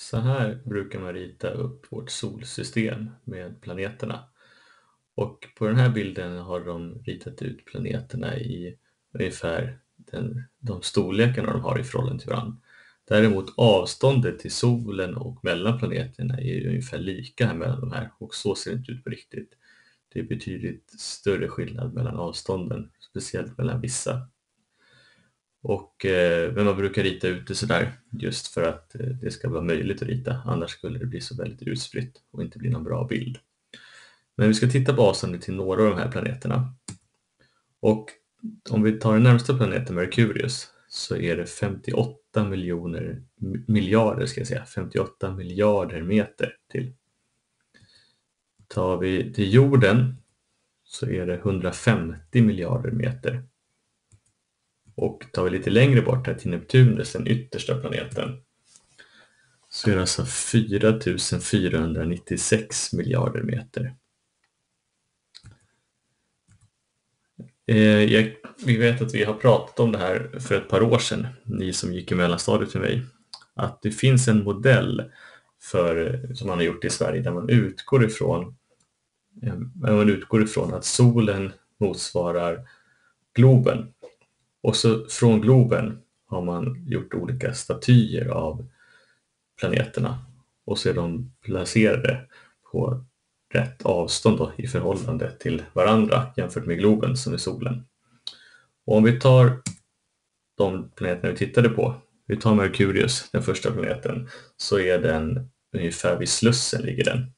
Så här brukar man rita upp vårt solsystem med planeterna. Och på den här bilden har de ritat ut planeterna i ungefär den, de storlekarna de har i förhållande till varandra. Däremot avståndet till solen och mellan planeterna är ungefär lika här mellan de här och så ser det inte ut på riktigt. Det är betydligt större skillnad mellan avstånden, speciellt mellan vissa och, eh, men man brukar rita ut det sådär just för att eh, det ska vara möjligt att rita, annars skulle det bli så väldigt utspritt och inte bli någon bra bild. Men vi ska titta på avståndet till några av de här planeterna. Och om vi tar den närmsta planeten Merkurius så är det 58 miljoner, miljarder ska jag säga, 58 miljarder meter till. Tar vi till jorden så är det 150 miljarder meter. Och tar vi lite längre bort här till Neptunus, den yttersta planeten, så är det alltså 4496 miljarder meter. Eh, jag, vi vet att vi har pratat om det här för ett par år sedan, ni som gick i mellanstadiet med mig, att det finns en modell för, som man har gjort i Sverige där man utgår ifrån, eh, man utgår ifrån att solen motsvarar globen och så från Globen har man gjort olika statyer av planeterna och så är de placerade på rätt avstånd då, i förhållande till varandra jämfört med Globen som är solen. Och om vi tar de planeterna vi tittade på, vi tar Merkurius, den första planeten, så är den ungefär vid Slussen ligger den.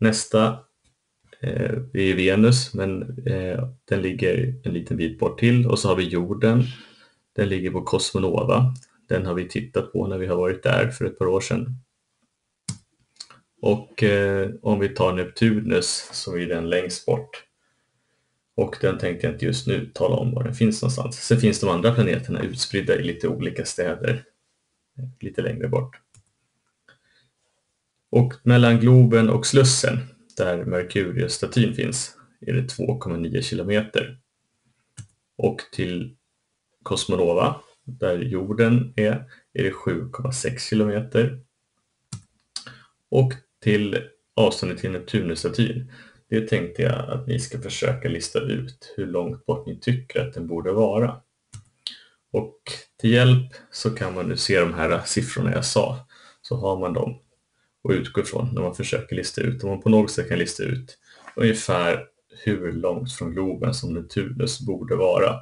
Nästa eh, vid Venus, men eh, den ligger en liten bit bort till. Och så har vi jorden. Den ligger på Cosmonova. Den har vi tittat på när vi har varit där för ett par år sedan. Och eh, om vi tar Neptunus så är den längst bort. Och den tänkte jag inte just nu tala om var den finns någonstans. Sen finns de andra planeterna utspridda i lite olika städer eh, lite längre bort. Och mellan Globen och Slussen där Merkurius-statyn finns är det 2,9 kilometer. Och till Cosmonova, där jorden är, är det 7,6 kilometer. Och till avståndet till Neptunus-statyn, det tänkte jag att ni ska försöka lista ut hur långt bort ni tycker att den borde vara. Och till hjälp så kan man nu se de här siffrorna jag sa, så har man dem att utgå ifrån när man försöker lista ut. Om man på något sätt kan lista ut ungefär hur långt från Globen som Neptunus borde vara.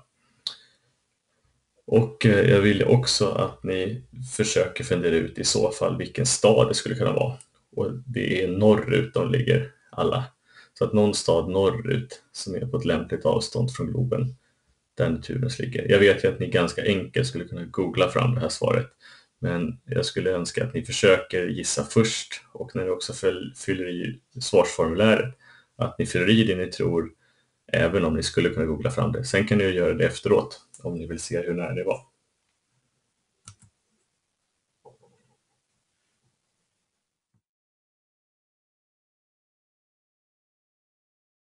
Och eh, jag vill också att ni försöker fundera ut i så fall vilken stad det skulle kunna vara. Och det är norrut de ligger alla. Så att någon stad norrut som är på ett lämpligt avstånd från Globen där Neptunus ligger. Jag vet ju att ni ganska enkelt skulle kunna googla fram det här svaret. Men jag skulle önska att ni försöker gissa först och när ni också fyller i svarsformuläret att ni fyller i det ni tror även om ni skulle kunna googla fram det. Sen kan ni göra det efteråt om ni vill se hur nära det var.